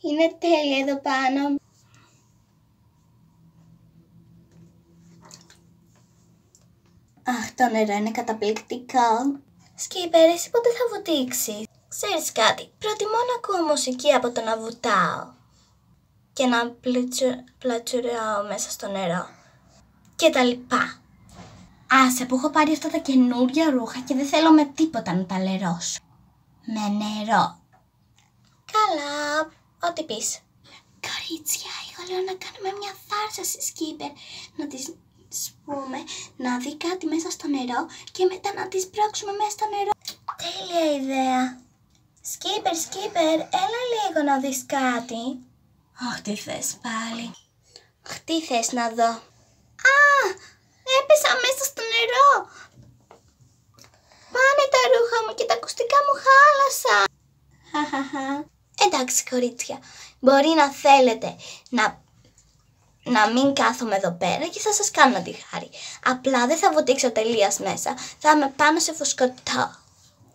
Είναι τέλεια εδώ πάνω. Αχ, το νερό είναι καταπληκτικό. Σκύπερ, εσύ πότε θα βουτήξεις; Ξέρεις κάτι, προτιμώ να ακούω μουσική από το να βουτάω. Και να πλητσου... πλατσουράω μέσα στο νερό. Και τα λοιπά. Άσε που έχω πάρει αυτά τα καινούρια ρούχα και δεν θέλω με τίποτα να τα λερώσω. Με νερό. Καλά, ό,τι πεις. Κορίτσια, εγώ λέω να κάνουμε μια φάρσα στη Σκύπερ. Να της πούμε να δει κάτι μέσα στο νερό και μετά να τις πρόξουμε μέσα στο νερό. Τέλεια ιδέα. Σκύπερ, Σκύπερ, έλα λίγο να δεις κάτι. Αχ, τι θες πάλι. Αχ, τι θες να δω; Α, έπεσα μέσα στο νερό. Πάνε τα ρούχα μου και τα ακουστικά μου χάλασα. Χαχαχα. Εντάξει κορίτσια, μπορεί να θέλετε να, να μην κάθομαι εδώ πέρα και θα σας κάνω τη χάρη. Απλά δεν θα βουτήξω τελεία μέσα, θα είμαι πάνω σε φουσκωτό.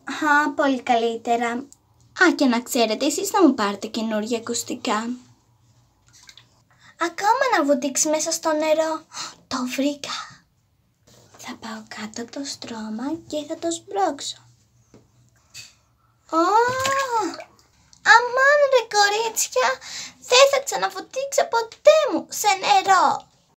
Α, πολύ καλύτερα. Α, και να ξέρετε, εσείς θα μου πάρετε καινούργια ακουστικά. Ακόμα να βουτήξει μέσα στο νερό. Το βρήκα. Θα πάω κάτω από το στρώμα και θα το σμπρώξω. Ω, Αμάν ρε κορίτσια, δεν θα ξαναβουτήξω ποτέ μου σε νερό.